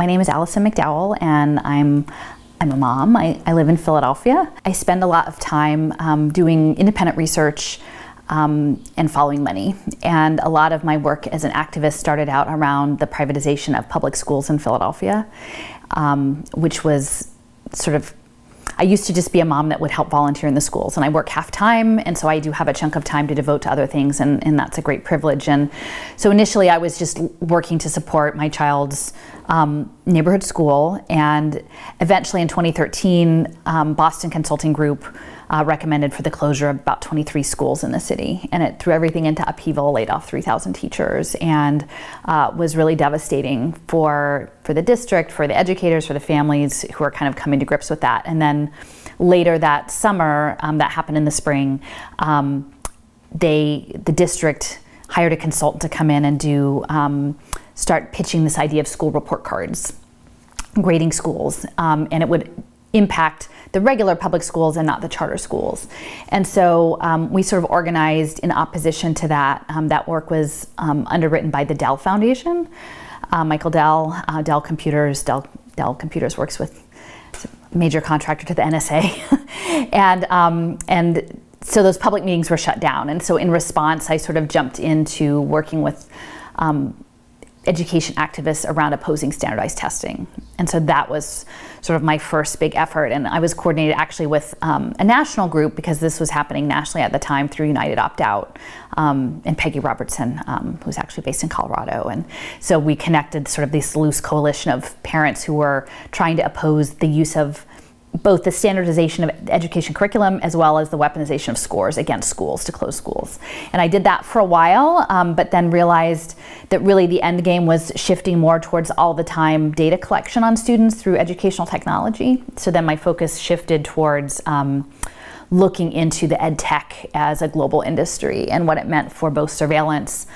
My name is Alison McDowell, and I'm I'm a mom. I, I live in Philadelphia. I spend a lot of time um, doing independent research um, and following money. And a lot of my work as an activist started out around the privatization of public schools in Philadelphia, um, which was sort of I used to just be a mom that would help volunteer in the schools, and I work half time, and so I do have a chunk of time to devote to other things, and, and that's a great privilege. And so initially, I was just working to support my child's um, neighborhood school, and eventually in 2013, um, Boston Consulting Group uh, recommended for the closure of about 23 schools in the city. And it threw everything into upheaval, laid off 3,000 teachers, and uh, was really devastating for, for the district, for the educators, for the families who are kind of coming to grips with that. And then later that summer, um, that happened in the spring, um, they, the district hired a consultant to come in and do um, start pitching this idea of school report cards, grading schools, um, and it would impact the regular public schools and not the charter schools. And so um, we sort of organized in opposition to that. Um, that work was um, underwritten by the Dell Foundation. Uh, Michael Dell, uh, Dell Computers, Dell, Dell Computers works with major contractor to the NSA. and, um, and so those public meetings were shut down. And so in response, I sort of jumped into working with um, education activists around opposing standardized testing. And so that was sort of my first big effort. And I was coordinated actually with um, a national group because this was happening nationally at the time through United Opt Out um, and Peggy Robertson, um, who's actually based in Colorado. And so we connected sort of this loose coalition of parents who were trying to oppose the use of both the standardization of education curriculum as well as the weaponization of scores against schools to close schools. And I did that for a while, um, but then realized that really the end game was shifting more towards all the time data collection on students through educational technology. So then my focus shifted towards um, looking into the ed tech as a global industry and what it meant for both surveillance.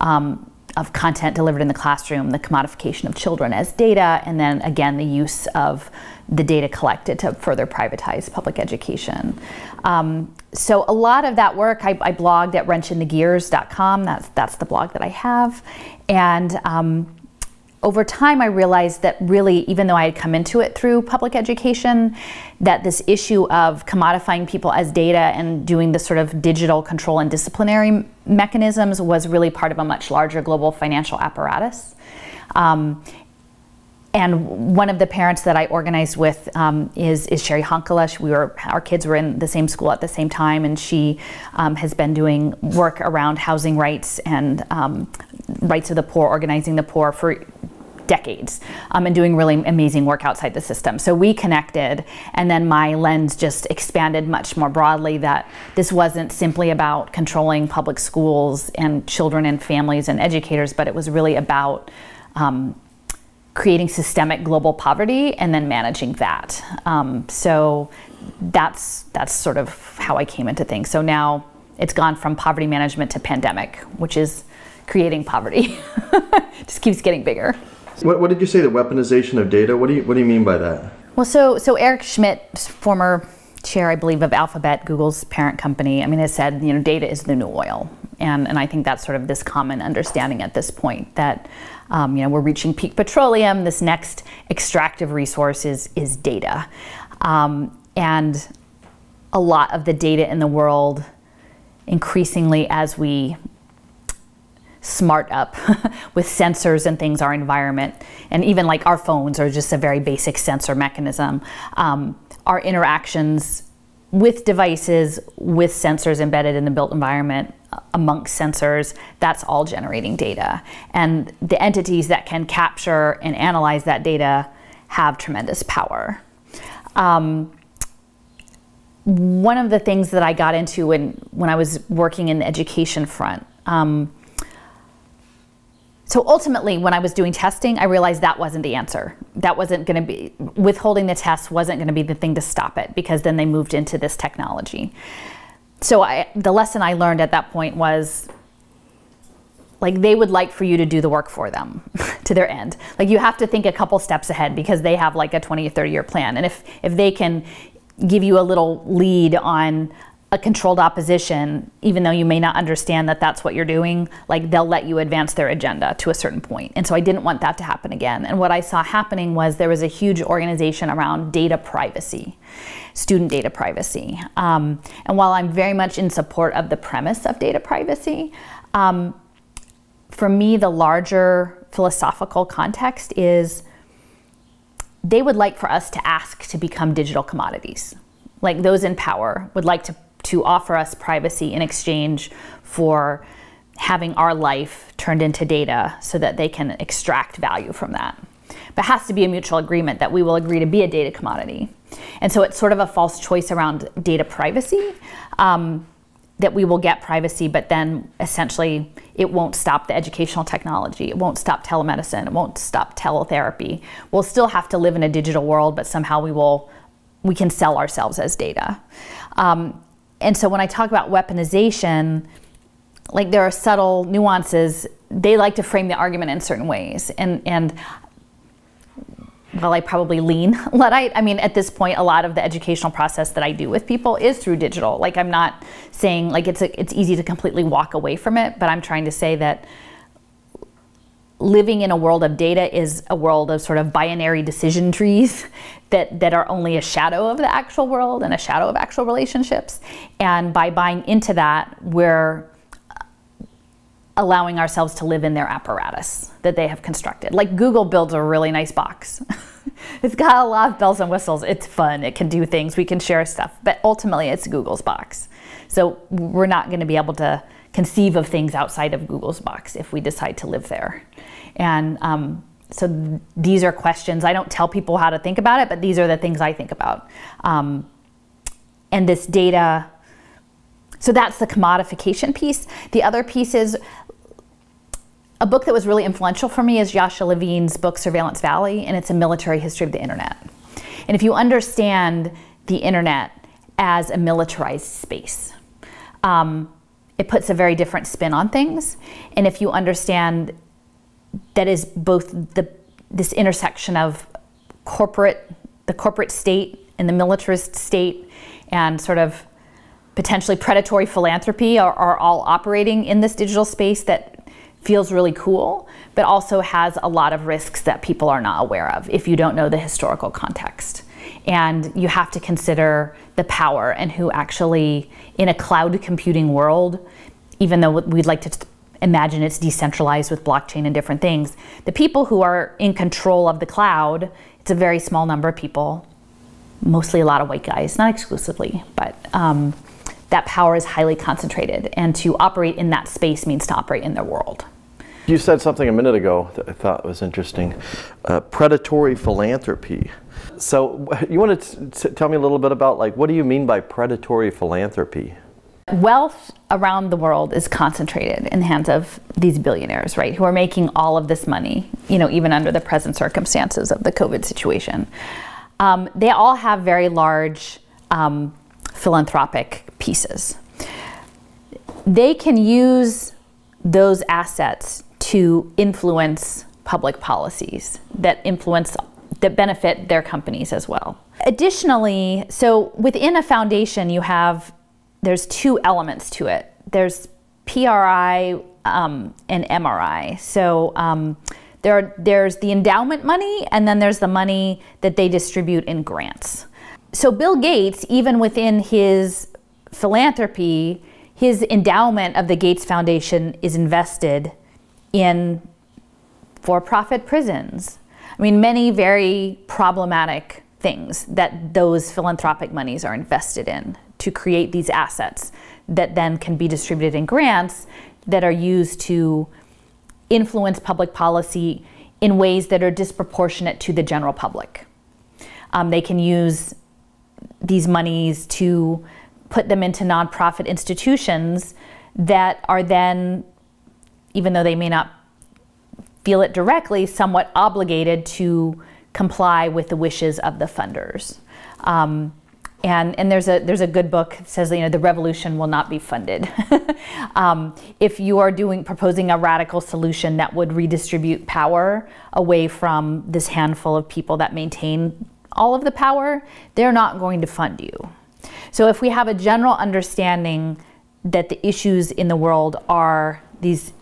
Um, of content delivered in the classroom, the commodification of children as data, and then again the use of the data collected to further privatize public education. Um, so a lot of that work, I, I blogged at wrenchinthegears.com. That's that's the blog that I have, and um, over time, I realized that really, even though I had come into it through public education, that this issue of commodifying people as data and doing the sort of digital control and disciplinary mechanisms was really part of a much larger global financial apparatus. Um, and one of the parents that I organized with um, is, is Cheri Honkala. We were our kids were in the same school at the same time, and she um, has been doing work around housing rights and um, rights of the poor, organizing the poor for decades um, and doing really amazing work outside the system. So we connected, and then my lens just expanded much more broadly that this wasn't simply about controlling public schools and children and families and educators, but it was really about um, creating systemic global poverty and then managing that. Um, so that's that's sort of how I came into things. So now it's gone from poverty management to pandemic, which is creating poverty. Just keeps getting bigger. What, what did you say? The weaponization of data. What do you what do you mean by that? Well, so so Eric Schmidt, former chair, I believe, of Alphabet, Google's parent company, I mean, has said, you know, data is the new oil. And, and I think that's sort of this common understanding at this point that um, you know, we're reaching peak petroleum. This next extractive resource is, is data. Um, and a lot of the data in the world, increasingly as we smart up with sensors and things, our environment, and even like our phones are just a very basic sensor mechanism. Um, our interactions with devices, with sensors embedded in the built environment, amongst sensors, that's all generating data. And the entities that can capture and analyze that data have tremendous power. Um, one of the things that I got into when, when I was working in the education front, um, so ultimately, when I was doing testing, I realized that wasn't the answer. That wasn't going to be, withholding the test wasn't going to be the thing to stop it because then they moved into this technology so I, the lesson I learned at that point was like they would like for you to do the work for them to their end. Like you have to think a couple steps ahead because they have like a 20 or 30 year plan. And if, if they can give you a little lead on a controlled opposition, even though you may not understand that that's what you're doing, like they'll let you advance their agenda to a certain point. And so I didn't want that to happen again. And what I saw happening was there was a huge organization around data privacy, student data privacy. Um, and while I'm very much in support of the premise of data privacy, um, for me, the larger philosophical context is they would like for us to ask to become digital commodities. Like those in power would like to to offer us privacy in exchange for having our life turned into data so that they can extract value from that. But it has to be a mutual agreement that we will agree to be a data commodity. And so it's sort of a false choice around data privacy. Um, that we will get privacy, but then essentially it won't stop the educational technology. It won't stop telemedicine. It won't stop teletherapy. We'll still have to live in a digital world, but somehow we will, we can sell ourselves as data. Um, and so when I talk about weaponization, like there are subtle nuances. They like to frame the argument in certain ways, and and well, I probably lean Luddite. I mean, at this point, a lot of the educational process that I do with people is through digital. Like, I'm not saying like it's a, it's easy to completely walk away from it, but I'm trying to say that living in a world of data is a world of sort of binary decision trees that, that are only a shadow of the actual world and a shadow of actual relationships. And by buying into that, we're allowing ourselves to live in their apparatus that they have constructed. Like Google builds a really nice box. it's got a lot of bells and whistles. It's fun. It can do things. We can share stuff. But ultimately, it's Google's box. So we're not going to be able to conceive of things outside of Google's box if we decide to live there. And um, so th- these are questions. I don't tell people how to think about it, but these are the things I think about. Um, and this data, so that's the commodification piece. The other piece is a book that was really influential for me is Yasha Levine's book Surveillance Valley, and it's a military history of the internet. And if you understand the internet as a militarized space, um, it puts a very different spin on things. And if you understand that is both the this intersection of corporate the corporate state and the militarist state and sort of potentially predatory philanthropy are, are all operating in this digital space that feels really cool, but also has a lot of risks that people are not aware of if you don't know the historical context. And you have to consider the power and who actually, in a cloud computing world, even though we'd like to imagine it's decentralized with blockchain and different things. The people who are in control of the cloud, it's a very small number of people, mostly a lot of white guys, not exclusively, but um, that power is highly concentrated. And to operate in that space means to operate in their world. You said something a minute ago that I thought was interesting uh, predatory philanthropy. So, you want to tell me a little bit about, like, what do you mean by predatory philanthropy? Wealth around the world is concentrated in the hands of these billionaires, right, who are making all of this money, you know, even under the present circumstances of the COVID situation. Um, they all have very large um, philanthropic pieces. They can use those assets to influence public policies that influence that benefit their companies as well. Additionally, so within a foundation, you have there's two elements to it. There's PRI um, and MRI. So um, there are, there's the endowment money, and then there's the money that they distribute in grants. So Bill Gates, even within his philanthropy, his endowment of the Gates Foundation is invested in for-profit prisons. I mean, many very problematic things that those philanthropic monies are invested in to create these assets that then can be distributed in grants that are used to influence public policy in ways that are disproportionate to the general public. Um, they can use these monies to put them into nonprofit institutions that are then, even though they may not feel it directly, somewhat obligated to comply with the wishes of the funders. Um, and, and there's a there's a good book that says you know the revolution will not be funded. um, if you are doing proposing a radical solution that would redistribute power away from this handful of people that maintain all of the power, they're not going to fund you. So if we have a general understanding that the issues in the world are these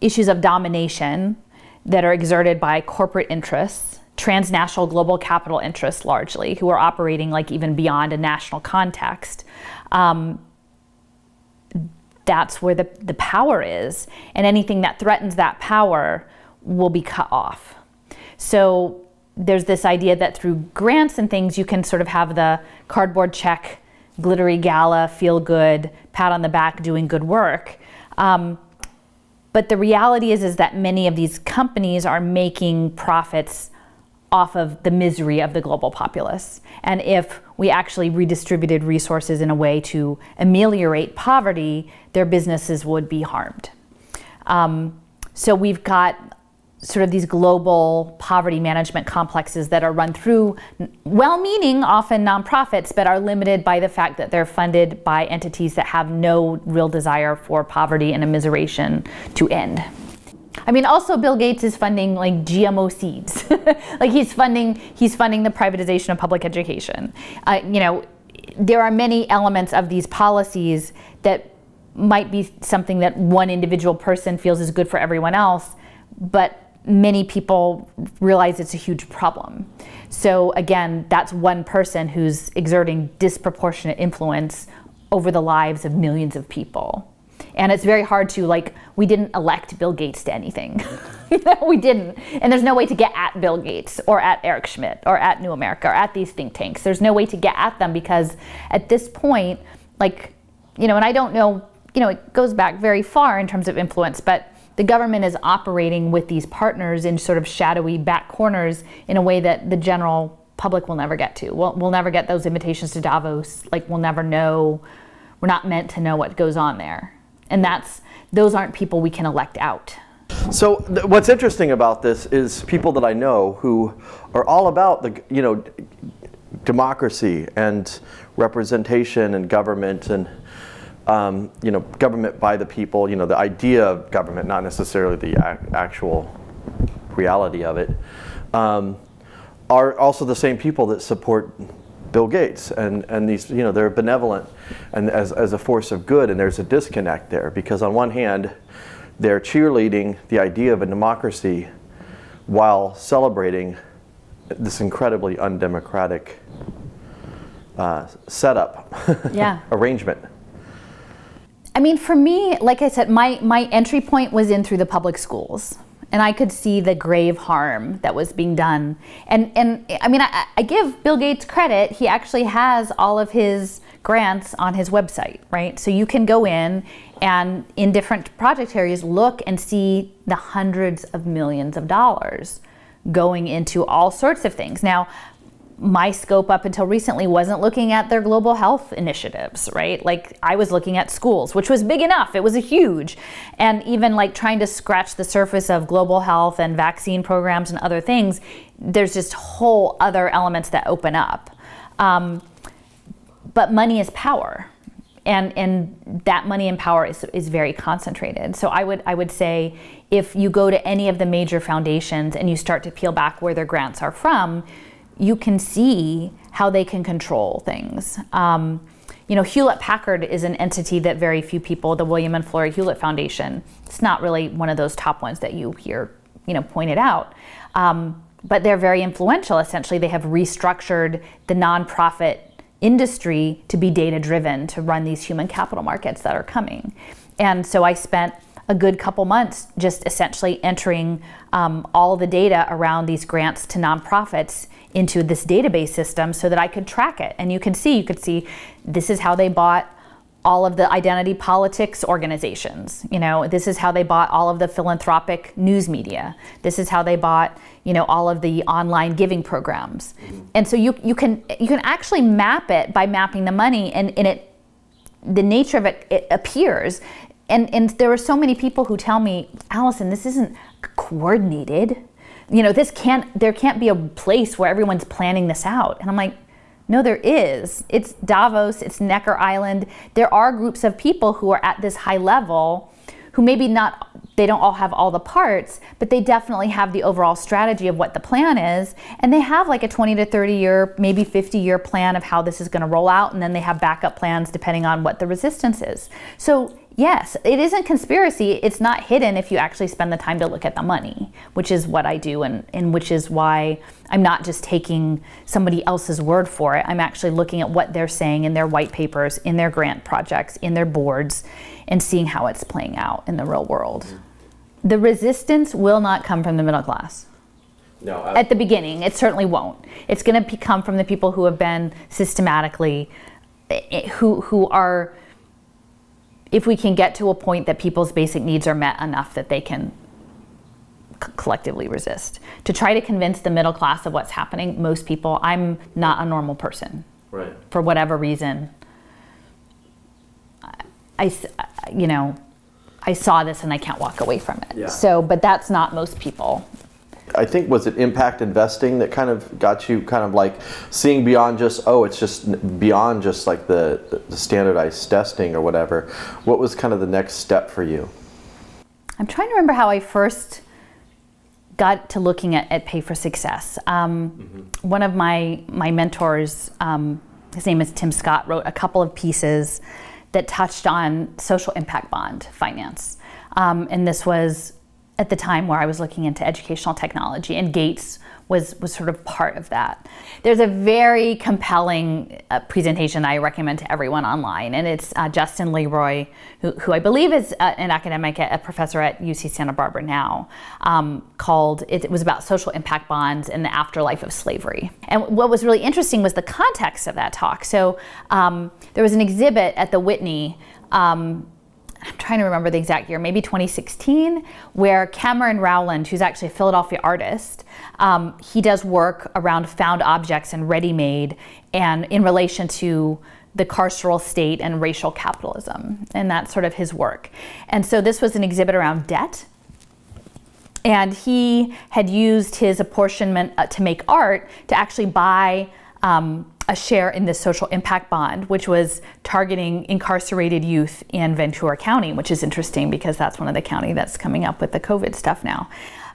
issues of domination that are exerted by corporate interests, transnational global capital interests largely, who are operating like even beyond a national context. Um, that's where the, the power is, and anything that threatens that power will be cut off. So there's this idea that through grants and things, you can sort of have the cardboard check, glittery gala, feel good, pat on the back, doing good work. Um, but the reality is, is that many of these companies are making profits off of the misery of the global populace. And if we actually redistributed resources in a way to ameliorate poverty, their businesses would be harmed. Um, so we've got sort of these global poverty management complexes that are run through well meaning, often nonprofits, but are limited by the fact that they're funded by entities that have no real desire for poverty and immiseration to end. I mean, also Bill Gates is funding like GMO seeds, like he's funding he's funding the privatization of public education. Uh, you know, there are many elements of these policies that might be something that one individual person feels is good for everyone else, but many people realize it's a huge problem. So again, that's one person who's exerting disproportionate influence over the lives of millions of people. And it's very hard to like we didn't elect Bill Gates to anything. we didn't. And there's no way to get at Bill Gates or at Eric Schmidt or at New America or at these think tanks. There's no way to get at them because at this point, like, you know, and I don't know, you know, it goes back very far in terms of influence, but the government is operating with these partners in sort of shadowy back corners in a way that the general public will never get to. We'll, we'll never get those invitations to Davos. Like we'll never know. We're not meant to know what goes on there, and that's those aren't people we can elect out. So what's interesting about this is people that I know who are all about the you know democracy and representation and government and um, you know, government by the people, you know, the idea of government, not necessarily the ac- actual reality of it, um, are also the same people that support Bill Gates and, and these, you know, they're benevolent and as, as a force of good, and there's a disconnect there because on one hand, they're cheerleading the idea of a democracy while celebrating this incredibly undemocratic uh, setup, yeah. arrangement. I mean, for me, like I said, my, my entry point was in through the public schools. And I could see the grave harm that was being done. And, and I mean, I, I give Bill Gates credit. He actually has all of his grants on his website, right? So you can go in and in different project areas look and see the hundreds of millions of dollars going into all sorts of things. Now, my scope up until recently wasn't looking at their global health initiatives, right? Like I was looking at schools, which was big enough. It was a huge. And even like trying to scratch the surface of global health and vaccine programs and other things, there's just whole other elements that open up. Um, but money is power. And, and that money and power is, is very concentrated. So I would, I would say if you go to any of the major foundations and you start to peel back where their grants are from, you can see how they can control things. Um, you know, Hewlett Packard is an entity that very few people, the William and Flora Hewlett Foundation, it's not really one of those top ones that you hear, you know, pointed out. Um, but they're very influential. Essentially, they have restructured the nonprofit industry to be data driven to run these human capital markets that are coming. And so I spent a good couple months just essentially entering um, all the data around these grants to nonprofits into this database system so that I could track it. And you can see, you could see this is how they bought all of the identity politics organizations. You know, this is how they bought all of the philanthropic news media. This is how they bought, you know, all of the online giving programs. Mm-hmm. And so you you can you can actually map it by mapping the money and, and it the nature of it, it appears. And and there are so many people who tell me, Alison, this isn't coordinated you know, this can't, there can't be a place where everyone's planning this out. And I'm like, no, there is. It's Davos, it's Necker Island. There are groups of people who are at this high level who maybe not they don't all have all the parts, but they definitely have the overall strategy of what the plan is. And they have like a 20 to 30 year, maybe 50 year plan of how this is going to roll out. And then they have backup plans depending on what the resistance is. So, yes, it isn't conspiracy. It's not hidden if you actually spend the time to look at the money, which is what I do, and, and which is why I'm not just taking somebody else's word for it. I'm actually looking at what they're saying in their white papers, in their grant projects, in their boards, and seeing how it's playing out in the real world the resistance will not come from the middle class. No, I, At the beginning, it certainly won't. It's going to come from the people who have been systematically, eh, who who are. If we can get to a point that people's basic needs are met enough that they can c- collectively resist, to try to convince the middle class of what's happening, most people, I'm not a normal person right. for whatever reason. I, you know, I saw this and I can't walk away from it. Yeah. So, but that's not most people. I think was it impact investing that kind of got you kind of like seeing beyond just oh it's just beyond just like the, the standardized testing or whatever. What was kind of the next step for you? I'm trying to remember how I first got to looking at, at pay for success. Um, One of my my mentors, um, his name is Tim Scott, wrote a couple of pieces that touched on social impact bond finance, um, and this was at the time where I was looking into educational technology, and Gates was was sort of part of that. There's a very compelling uh, presentation I recommend to everyone online, and it's uh, Justin Leroy, who, who I believe is uh, an academic, a professor at UC Santa Barbara now, um, called it, it was about social impact bonds and the afterlife of slavery. And what was really interesting was the context of that talk. So um, there was an exhibit at the Whitney. Um, I'm trying to remember the exact year, maybe 2016, where Cameron Rowland, who's actually a Philadelphia artist, um, he does work around found objects and ready made and in relation to the carceral state and racial capitalism. And that's sort of his work. And so this was an exhibit around debt. And he had used his apportionment uh, to make art to actually buy um, a share in this social impact bond, which was targeting incarcerated youth in Ventura County, which is interesting because that's one of the county that's coming up with the COVID stuff now.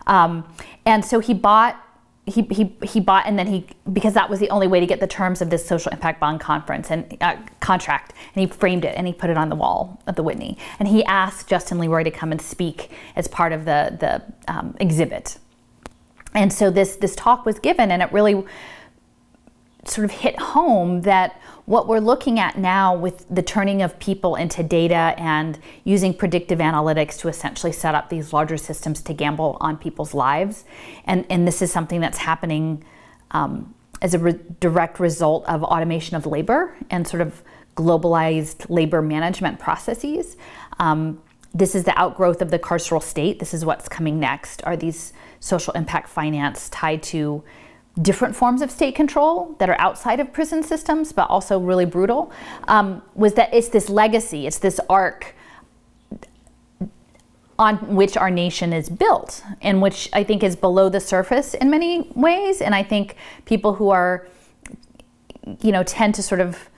Um, and so he bought. He, he, he bought and then he because that was the only way to get the terms of this social impact bond conference and uh, contract and he framed it and he put it on the wall of the Whitney and he asked Justin Leroy to come and speak as part of the the um, exhibit and so this this talk was given and it really sort of hit home that what we're looking at now with the turning of people into data and using predictive analytics to essentially set up these larger systems to gamble on people's lives. And, and this is something that's happening um, as a re- direct result of automation of labor and sort of globalized labor management processes. Um, this is the outgrowth of the carceral state. This is what's coming next. Are these social impact finance tied to different forms of state control that are outside of prison systems, but also really brutal, um, was that it's this legacy, it's this arc on which our nation is built, and which I think is below the surface in many ways. And I think people who are, you know, tend to sort of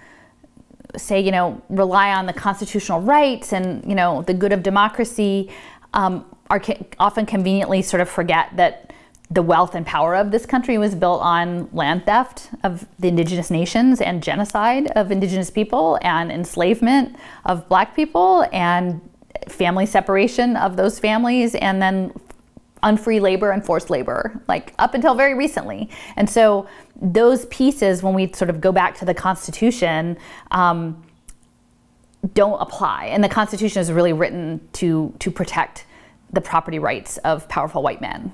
say, you know, rely on the constitutional rights and, you know, the good of democracy, um, are often conveniently sort of forget that the wealth and power of this country was built on land theft of the indigenous nations and genocide of indigenous people and enslavement of black people and family separation of those families and then unfree labor and forced labor, like up until very recently. And so those pieces, when we sort of go back to the Constitution, um, don't apply. And the Constitution is really written to to protect the property rights of powerful white men.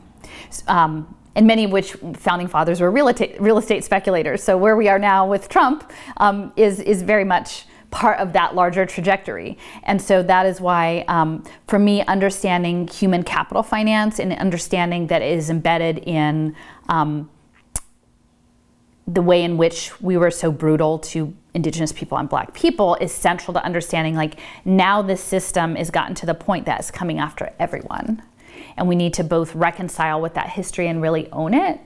Um, and many of which founding fathers were real estate, real estate speculators. So where we are now with Trump um, is is very much part of that larger trajectory. And so that is why, um, for me, understanding human capital finance and understanding that it is embedded in um, the way in which we were so brutal to indigenous people and black people is central to understanding like now this system has gotten to the point that it's coming after everyone and we need to both reconcile with that history and really own it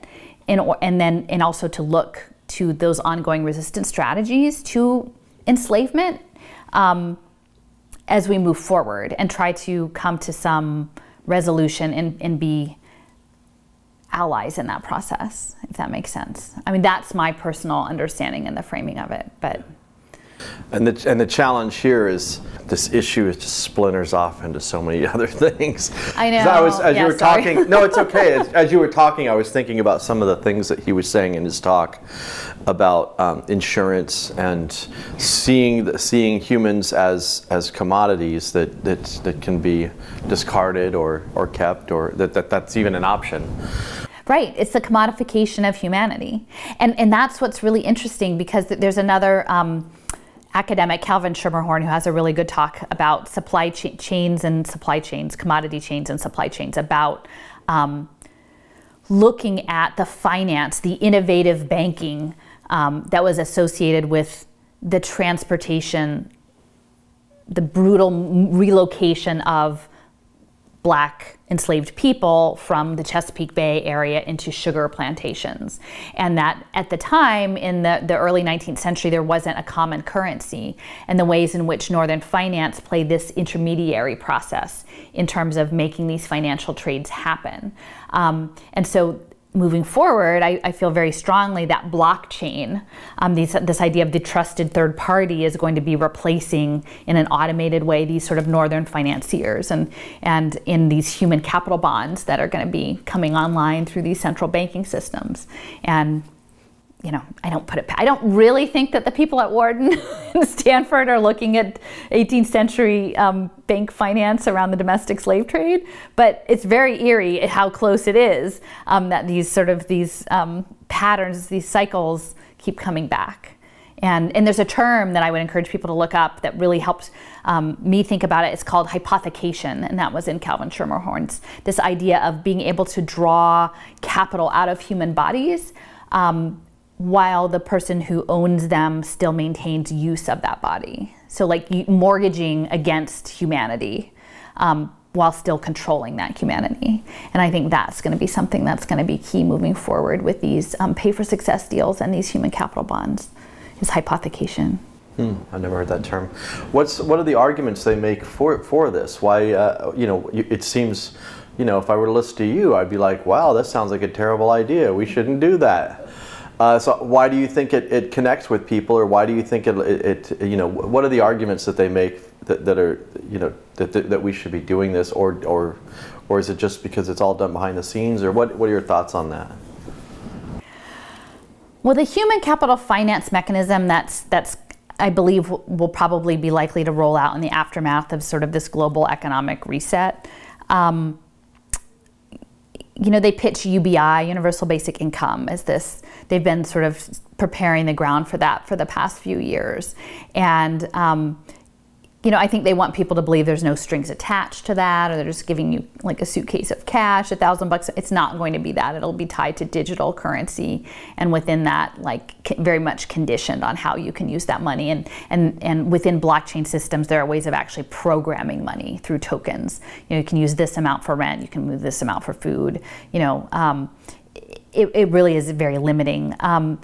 and, and then and also to look to those ongoing resistance strategies to enslavement um, as we move forward and try to come to some resolution and, and be allies in that process, if that makes sense. I mean, that's my personal understanding and the framing of it, but. And the, and the challenge here is this issue is just splinters off into so many other things. I know. I was, as yeah, you were sorry. talking, no, it's okay. As, as, you were talking, I was thinking about some of the things that he was saying in his talk about um, insurance and seeing seeing humans as as commodities that, that that can be discarded or or kept or that, that that's even an option. Right, it's the commodification of humanity, and and that's what's really interesting because there's another. Um, academic Calvin Schermerhorn, who has a really good talk about supply cha- chains and supply chains, commodity chains and supply chains, about um, looking at the finance, the innovative banking um, that was associated with the transportation, the brutal relocation of black enslaved people from the Chesapeake Bay area into sugar plantations. And that at the time, in the, the early 19th century, there wasn't a common currency, and the ways in which Northern finance played this intermediary process in terms of making these financial trades happen. Um, and so moving forward, I, I, feel very strongly that blockchain, um, these, this idea of the trusted third party, is going to be replacing in an automated way these sort of northern financiers and, and in these human capital bonds that are going to be coming online through these central banking systems. And you know, I don't put it, I don't really think that the people at Wharton and Stanford are looking at 18th century um, bank finance around the domestic slave trade, but it's very eerie how close it is um, that these sort of these um, patterns, these cycles keep coming back. And, and there's a term that I would encourage people to look up that really helps um, me think about it. It's called hypothecation, and that was in Calvin Schermerhorn's. This idea of being able to draw capital out of human bodies um, while the person who owns them still maintains use of that body. So, like mortgaging against humanity um, while still controlling that humanity. And I think that's going to be something that's going to be key moving forward with these um, pay for success deals and these human capital bonds is hypothecation. Hmm, I've never heard that term. What's what are the arguments they make for for this? Why uh, you know it seems you know if I were to listen to you, I'd be like, wow, that sounds like a terrible idea. We shouldn't do that. Uh, so why do you think it, it connects with people, or why do you think it, it, it, you know what are the arguments that they make that, that are you know that, that, that we should be doing this, or or or is it just because it's all done behind the scenes, or what what are your thoughts on that? Well, the human capital finance mechanism that's that's I believe will probably be likely to roll out in the aftermath of sort of this global economic reset. Um, you know, they pitch UBI, Universal Basic Income, as this. They've been sort of preparing the ground for that for the past few years, and um, you know, I think they want people to believe there's no strings attached to that, or they're just giving you like a suitcase of cash, a thousand bucks. It's not going to be that. It'll be tied to digital currency, and within that, like very much conditioned on how you can use that money. And and and within blockchain systems, there are ways of actually programming money through tokens. You know, you can use this amount for rent, you can move this amount for food. You know, um, it, it really is very limiting. Um,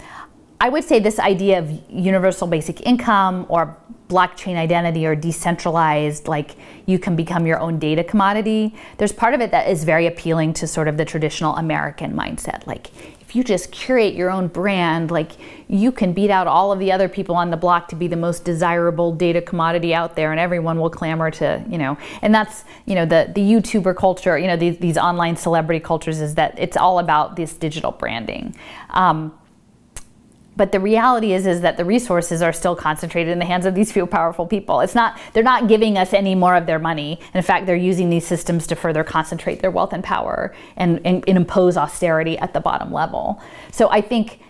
I would say this idea of universal basic income or blockchain identity or decentralized, like you can become your own data commodity, there's part of it that is very appealing to sort of the traditional American mindset. Like, if you just curate your own brand, like you can beat out all of the other people on the block to be the most desirable data commodity out there, and everyone will clamor to, you know, and that's, you know, the, the YouTuber culture, you know, these, these online celebrity cultures is that it's all about this digital branding. Um, but the reality is is that the resources are still concentrated in the hands of these few powerful people. It's not they're not giving us any more of their money. In fact they're using these systems to further concentrate their wealth and power and, and, and impose austerity at the bottom level. So i think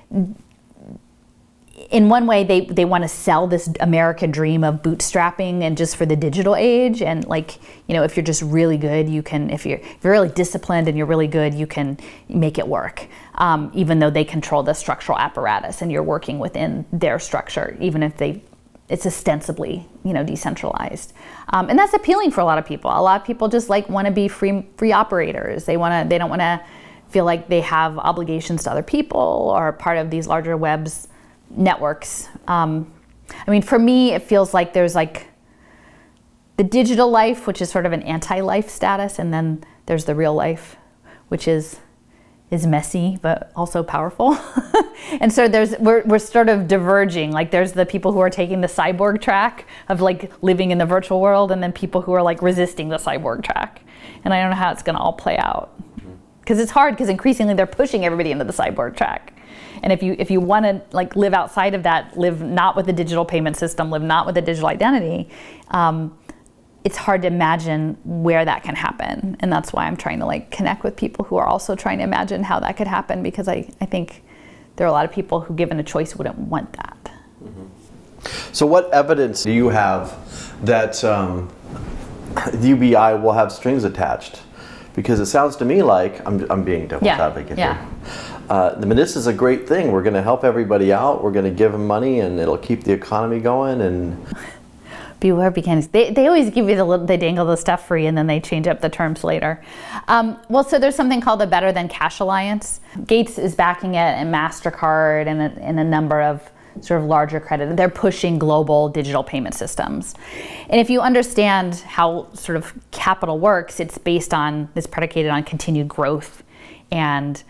in one way they, they want to sell this american dream of bootstrapping and just for the digital age and like you know if you're just really good you can if you're, if you're really disciplined and you're really good you can make it work um, even though they control the structural apparatus and you're working within their structure even if they it's ostensibly you know decentralized. Um, and that's appealing for a lot of people. A lot of people just like want to be free free operators. They want to they don't want to feel like they have obligations to other people or part of these larger webs networks. Um, I mean, for me, it feels like there's like the digital life, which is sort of an anti life status, and then there's the real life, which is is messy but also powerful. and so there's we're, we're sort of diverging. Like there's the people who are taking the cyborg track of like living in the virtual world, and then people who are like resisting the cyborg track. And I don't know how it's going to all play out because it's hard because increasingly they're pushing everybody into the cyborg track. And if you if you want to like live outside of that, live not with a digital payment system, live not with a digital identity. Um, it's hard to imagine where that can happen. And that's why I'm trying to like connect with people who are also trying to imagine how that could happen because I, I think there are a lot of people who given a choice wouldn't want that. Mm-hmm. So what evidence do you have that um, UBI will have strings attached? Because it sounds to me like, I'm, I'm being devil's yeah. advocate yeah. here. Uh, I mean, this is a great thing. We're going to help everybody out. We're going to give them money, and it'll keep the economy going. And beware beginnings. They, they always give you the little, they dangle the stuff free and then they change up the terms later. Um, well, so there's something called the Better Than Cash Alliance. Gates is backing it and MasterCard and a, and a number of sort of larger credit. They're pushing global digital payment systems. And if you understand how sort of capital works, it's based on, it's predicated on continued growth and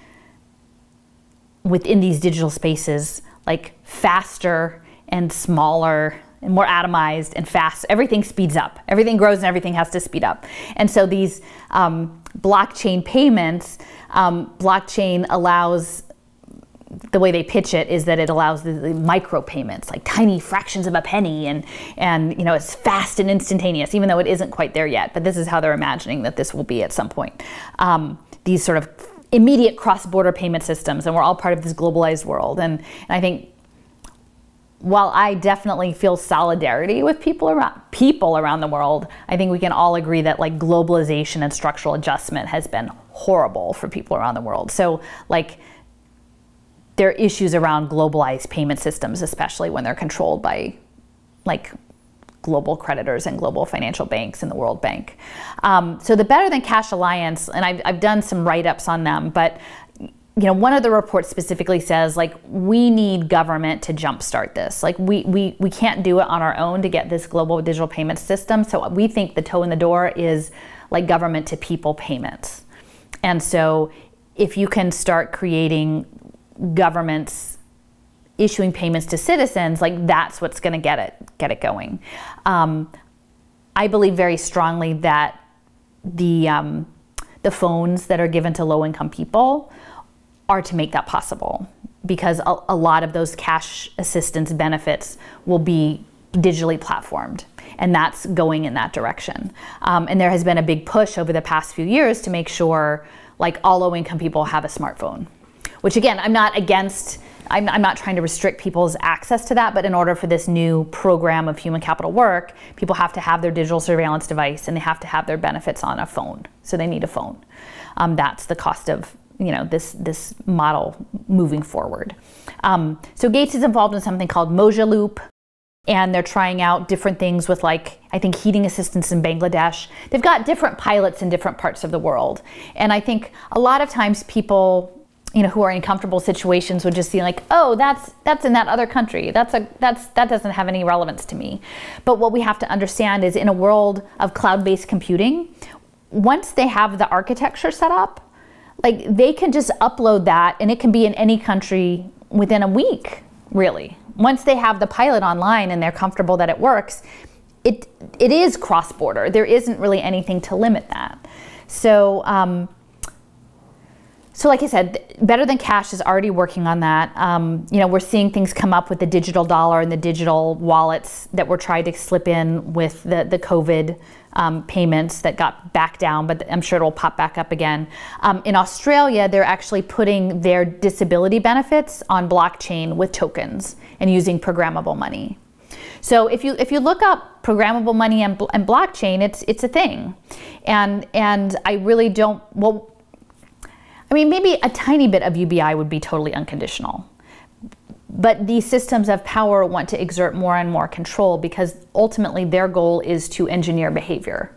within these digital spaces, like faster and smaller and more atomized and fast. Everything speeds up. Everything grows and everything has to speed up. And so these um, blockchain payments, um, blockchain allows the way they pitch it is that it allows the, the, micro payments, like tiny fractions of a penny, and and you know it's fast and instantaneous, even though it isn't quite there yet. But this is how they're imagining that this will be at some point. Um, these sort of immediate cross-border payment systems, and we're all part of this globalized world. And, and I think while I definitely feel solidarity with people around people around the world, I think we can all agree that like globalization and structural adjustment has been horrible for people around the world. So like there are issues around globalized payment systems, especially when they're controlled by like global creditors and global financial banks and the World Bank. Um, so the Better Than Cash Alliance, and I've, I've done some write-ups on them, but you know, one of the reports specifically says like we need government to jumpstart this. Like we we we can't do it on our own to get this global digital payment system. So we think the toe in the door is like government to people payments. And so if you can start creating governments issuing payments to citizens, like that's what's going to get it get it going. Um, I believe very strongly that the um, the phones that are given to low income people are to make that possible because a, a lot of those cash assistance benefits will be digitally platformed and that's going in that direction um, and there has been a big push over the past few years to make sure like all low income people have a smartphone which again i'm not against I'm, I'm, not trying to restrict people's access to that, but in order for this new program of human capital work, people have to have their digital surveillance device and they have to have their benefits on a phone. So they need a phone. Um, that's the cost of you know this this model moving forward. Um, so Gates is involved in something called Mojaloop, and they're trying out different things with like I think heating assistance in Bangladesh. They've got different pilots in different parts of the world, and I think a lot of times people you know who are in comfortable situations would just see like oh that's that's in that other country that's a that's that doesn't have any relevance to me but what we have to understand is in a world of cloud-based computing once they have the architecture set up like they can just upload that and it can be in any country within a week, really. Once they have the pilot online and they're comfortable that it works, it it is cross border. There isn't really anything to limit that. So. Um, so, like I said, Better Than Cash is already working on that. Um, you know, we're seeing things come up with the digital dollar and the digital wallets that were tried to slip in with the, the COVID um, payments that got back down, but I'm sure it'll pop back up again. Um, in Australia, they're actually putting their disability benefits on blockchain with tokens and using programmable money. So if you if you look up programmable money and, and blockchain, it's it's a thing, and and I really don't well. I mean, maybe a tiny bit of UBI would be totally unconditional. But these systems of power want to exert more and more control because ultimately their goal is to engineer behavior.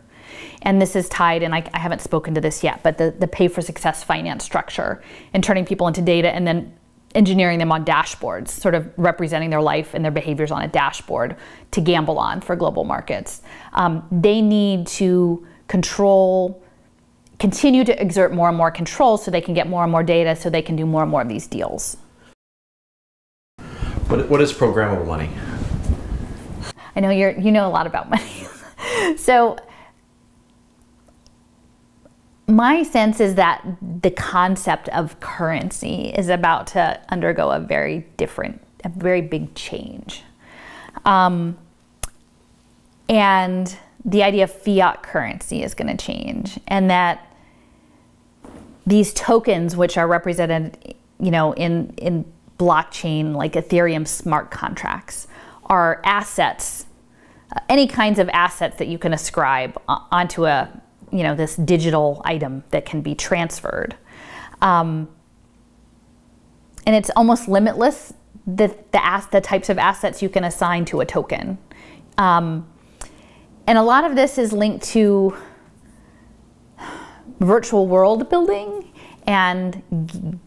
And this is tied, and I, I haven't spoken to this yet, but the, the pay for success finance structure and turning people into data and then engineering them on dashboards, sort of representing their life and their behaviors on a dashboard to gamble on for global markets. Um, they need to control continue to exert more and more control so they can get more and more data so they can do more and more of these deals. What, what is programmable money? I know you're you know a lot about money. so my sense is that the concept of currency is about to undergo a very different, a very big change. Um, and the idea of fiat currency is going to change, and that these tokens, which are represented, you know, in in blockchain like Ethereum smart contracts, are assets, uh, any kinds of assets that you can ascribe onto a you know this digital item that can be transferred. Um, and it's almost limitless the, the, the types of assets you can assign to a token. Um, and a lot of this is linked to virtual world building and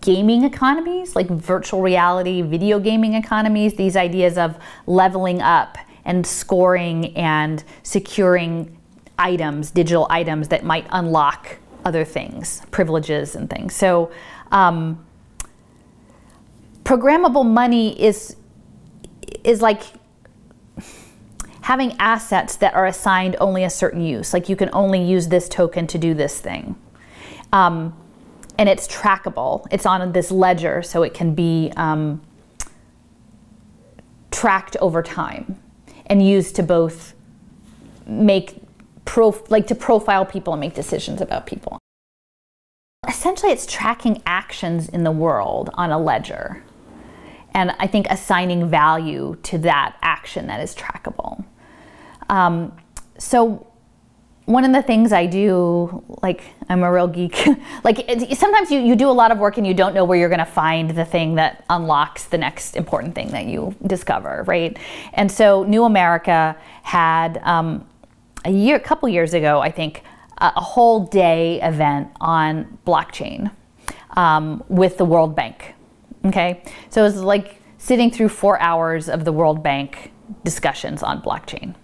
gaming economies like virtual reality video gaming economies these ideas of leveling up and scoring and securing items, digital items that might unlock other things, privileges and things. So, um, programmable money is is like having assets that are assigned only a certain use. Like you can only use this token to do this thing. Um, and it's trackable. It's on this ledger, so it can be um, tracked over time and used to both make prof- like to profile people and make decisions about people. Essentially, it's tracking actions in the world on a ledger. And I think assigning value to that action that is trackable. Um, so, one of the things I do, like I'm a real geek, like sometimes you, you do a lot of work and you don't know where you're going to find the thing that unlocks the next important thing that you discover, right? And so New America had um, a year, a couple years ago, I think, a, a whole day event on blockchain um, with the World Bank. Okay, so it was like sitting through four hours of the World Bank discussions on blockchain.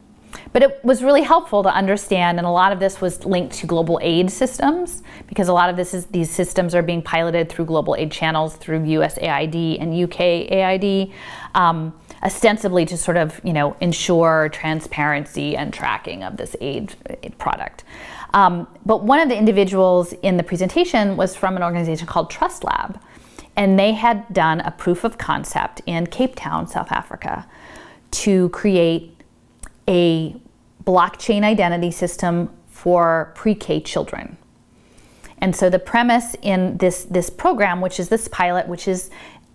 But it was really helpful to understand, and a lot of this was linked to global aid systems because a lot of this is these systems are being piloted through global aid channels through USAID and UKAID. Um, ostensibly to sort of you know ensure transparency and tracking of this aid, product. Um, but one of the individuals in the presentation was from an organization called Trust Lab, and they had done a proof of concept in Cape Town, South Africa, to create a blockchain identity system for pre-K children. And so the premise in this this program, which is this pilot, which is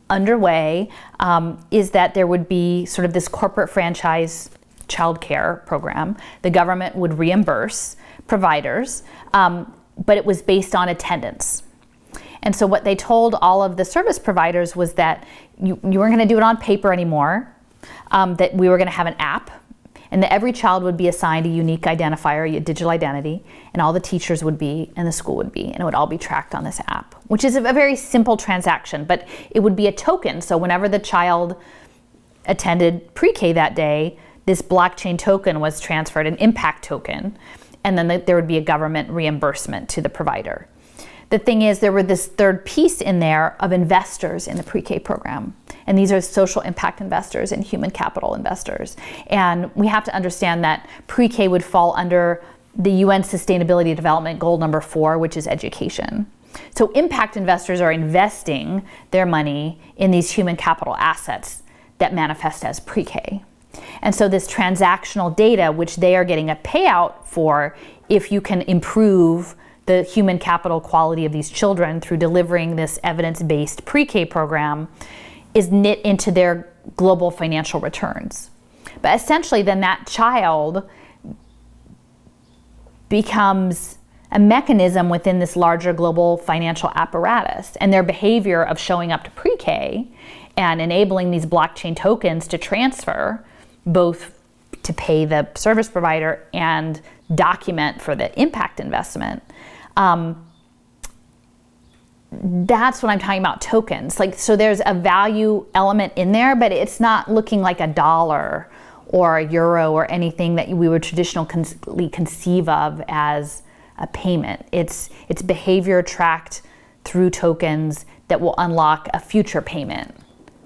underway um, is that there would be sort of this corporate franchise childcare program. The government would reimburse providers, um, but it was based on attendance. And so what they told all of the service providers was that you, you weren't going to do it on paper anymore, um, that we were going to have an app and that every child would be assigned a unique identifier, a digital identity, and all the teachers would be, and the school would be, and it would all be tracked on this app, which is a very simple transaction, but it would be a token. So whenever the child attended pre-K that day, this blockchain token was transferred, an impact token, and then there would be a government reimbursement to the provider. The thing is, there were this third piece in there of investors in the pre K program. And these are social impact investors and human capital investors. And we have to understand that pre K would fall under the UN Sustainability Development Goal number four, which is education. So, impact investors are investing their money in these human capital assets that manifest as pre K. And so, this transactional data, which they are getting a payout for if you can improve the human capital quality of these children through delivering this evidence based pre K program is knit into their global financial returns. But essentially, then that child becomes a mechanism within this larger global financial apparatus. And their behavior of showing up to pre K and enabling these blockchain tokens to transfer both to pay the service provider and document for the impact investment um, that's what I'm talking about tokens. Like, so there's a value element in there, but it's not looking like a dollar or a euro or anything that we would traditionally conceive of as a payment. It's it's behavior tracked through tokens that will unlock a future payment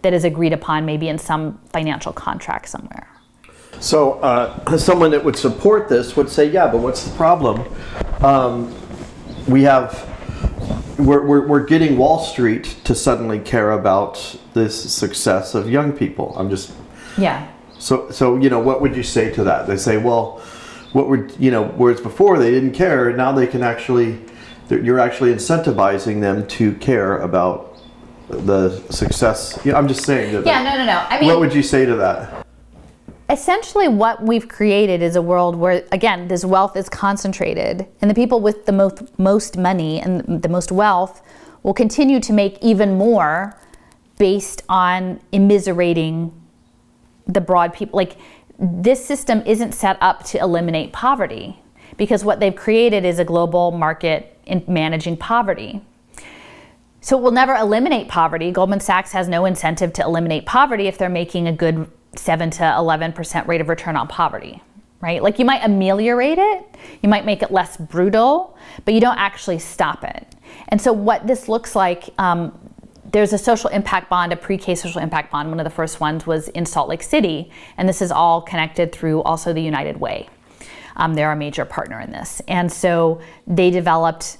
that is agreed upon maybe in some financial contract somewhere. So, uh, someone that would support this would say, yeah, but what's the problem? Um, we have, we're, we're, we're getting Wall Street to suddenly care about this success of young people. I'm just, Yeah. so, so, you know, what would you say to that? They say, well, what would, you know, whereas before they didn't care, now they can actually, you're actually incentivizing them to care about the success. Yeah, I'm just saying that. Yeah, no, no, no. I mean, What would you say to that? Essentially what we've created is a world where again this wealth is concentrated and the people with the most most money and the most wealth will continue to make even more based on immiserating the broad people like this system isn't set up to eliminate poverty because what they've created is a global market in managing poverty so it will never eliminate poverty. Goldman Sachs has no incentive to eliminate poverty if they're making a good 7 to 11% rate of return on poverty, right? Like you might ameliorate it, you might make it less brutal, but you don't actually stop it. And so what this looks like, um, there's a social impact bond, a pre-K social impact bond. One of the first ones was in Salt Lake City, and this is all connected through also the United Way. Um, they're a major partner in this. And so they developed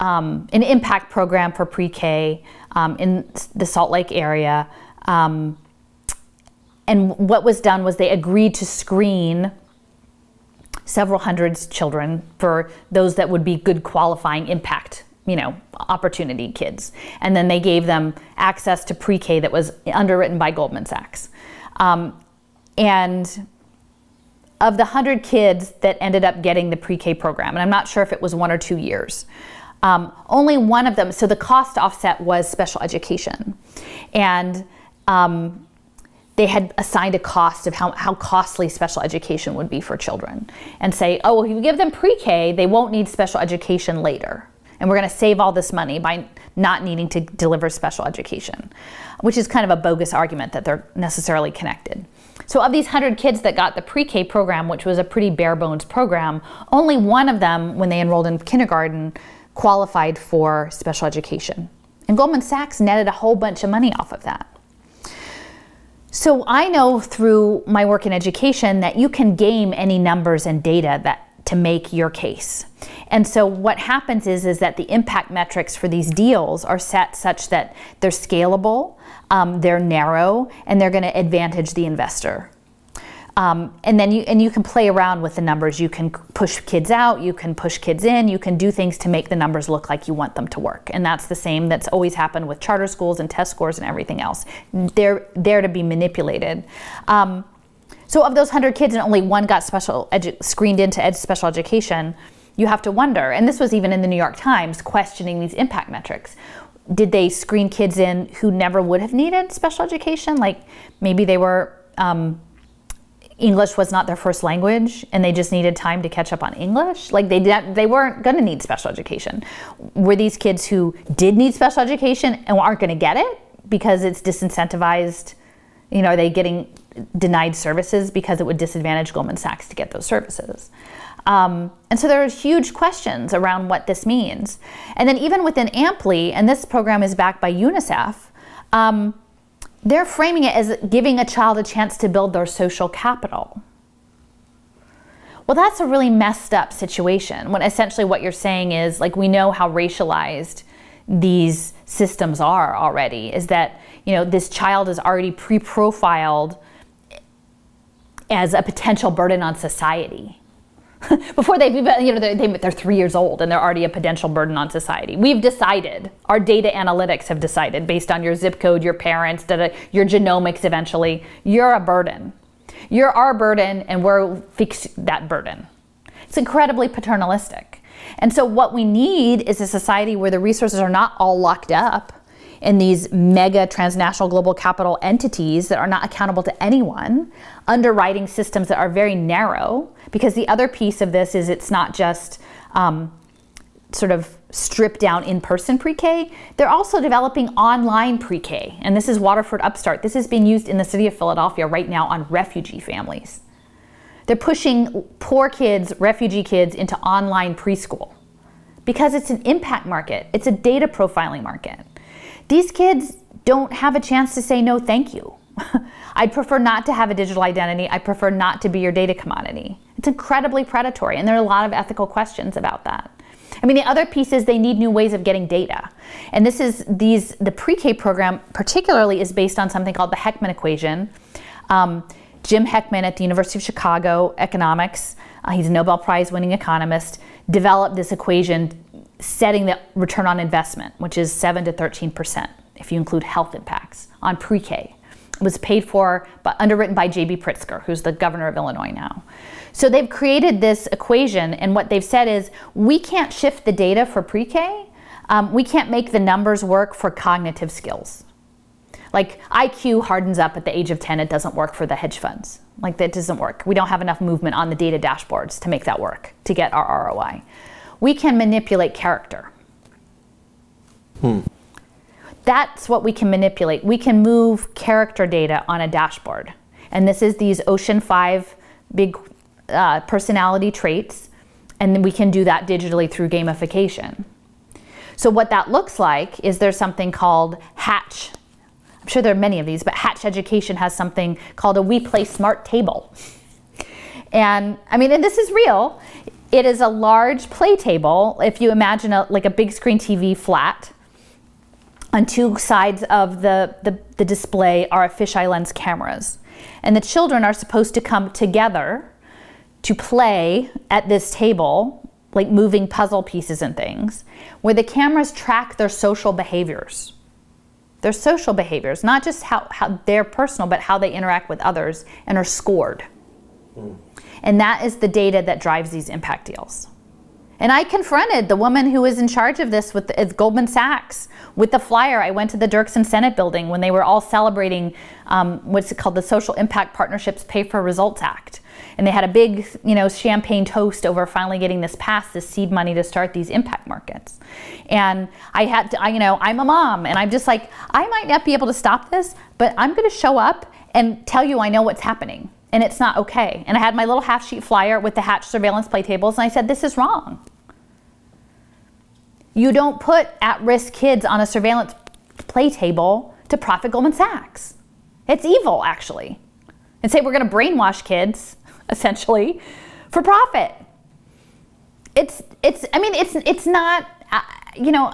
um, an impact program for pre-K um, in the Salt Lake area. Um, and what was done was they agreed to screen several hundred children for those that would be good qualifying impact you know opportunity kids. And then they gave them access to pre-k that was underwritten by goldman sachs. Um, and of the 100 kids that ended up getting the pre-k program and i'm not sure if it was one or two years um, only one of them so the cost offset was special education. And um, they had assigned a cost of how, how costly special education would be for children and say, oh, well, if you give them pre K, they won't need special education later. And we're going to save all this money by not needing to deliver special education, which is kind of a bogus argument that they're necessarily connected. So, of these 100 kids that got the pre K program, which was a pretty bare bones program, only one of them, when they enrolled in kindergarten, qualified for special education. And Goldman Sachs netted a whole bunch of money off of that. So I know through my work in education that you can game any numbers and data that to make your case. And so what happens is is that the impact metrics for these deals are set such that they're scalable, um, they're narrow, and they're going to advantage the investor. Um, and then you and you can play around with the numbers. You can push kids out, you can push kids in, you can do things to make the numbers look like you want them to work. And that's the same that's always happened with charter schools and test scores and everything else. They're there to be manipulated. Um, so of those 100 kids and only one got special screened into ed- special education, you have to wonder. And this was even in the New York Times questioning these impact metrics. Did they screen kids in who never would have needed special education? Like maybe they were um, English was not their first language and they just needed time to catch up on English. Like they they weren't going to need special education. Were these kids who did need special education and aren't going to get it because it's disincentivized? You know, are they getting denied services because it would disadvantage Goldman Sachs to get those services? Um, and so there are huge questions around what this means. And then even within Amply, and this program is backed by UNICEF. Um, they're framing it as giving a child a chance to build their social capital. Well, that's a really messed up situation when essentially what you're saying is like we know how racialized these systems are already is that you know this child is already pre-profiled as a potential burden on society before they've even, you know, they're, they're three years old and they're already a potential burden on society. We've decided, our data analytics have decided, based on your zip code, your parents, your genomics eventually, you're a burden. You're our burden and we'll fix that burden. It's incredibly paternalistic. And so, what we need is a society where the resources are not all locked up in these mega transnational global capital entities that are not accountable to anyone, underwriting systems that are very narrow. Because the other piece of this is it's not just um, sort of stripped down in person pre K, they're also developing online pre K. And this is Waterford Upstart. This is being used in the city of Philadelphia right now on refugee families. They're pushing poor kids, refugee kids, into online preschool because it's an impact market, it's a data profiling market. These kids don't have a chance to say no thank you. I'd prefer not to have a digital identity. I prefer not to be your data commodity. It's incredibly predatory, and there are a lot of ethical questions about that. I mean, the other piece is they need new ways of getting data. And this is these, the pre-K program particularly is based on something called the Heckman equation. Um, Jim Heckman at the University of Chicago, economics, uh, he's a Nobel Prize winning economist, developed this equation setting the return on investment, which is 7 to 13% if you include health impacts on pre-K. It was paid for, but underwritten by J.B. Pritzker, who's the governor of Illinois now. So they've created this equation, and what they've said is we can't shift the data for pre-K. Um, we can't make the numbers work for cognitive skills. Like IQ hardens up at the age of 10, it doesn't work for the hedge funds. Like that doesn't work. We don't have enough movement on the data dashboards to make that work, to get our ROI. We can manipulate character. Hmm. That's what we can manipulate. We can move character data on a dashboard. And this is these Ocean 5 big uh, personality traits. And then we can do that digitally through gamification. So what that looks like is there's something called Hatch. I'm sure there are many of these, but Hatch Education has something called a We Play Smart Table. And I mean, and this is real. It is a large play table. If you imagine a, like a big screen TV flat, on two sides of the, the, the display are fisheye lens cameras. And the children are supposed to come together to play at this table, like moving puzzle pieces and things, where the cameras track their social behaviors. Their social behaviors, not just how, how they're personal, but how they interact with others and are scored. Mm. And that is the data that drives these impact deals. And I confronted the woman who was in charge of this with the, Goldman Sachs with the flyer. I went to the Dirksen Senate building when they were all celebrating um, what's called the Social Impact Partnerships Pay for Results Act. And they had a big, you know, champagne toast over finally getting this passed, this seed money to start these impact markets. And I had to, I, you know, I'm a mom and I'm just like, I might not be able to stop this, but I'm going to show up and tell you I know what's happening and it's not okay. And I had my little half sheet flyer with the Hatch surveillance play tables, and I said, This is wrong. You don't put at risk kids on a surveillance play table to profit Goldman Sachs. It's evil, actually. And say we're going to brainwash kids, essentially, for profit. It's, it's, I mean, it's, it's not, uh, you know,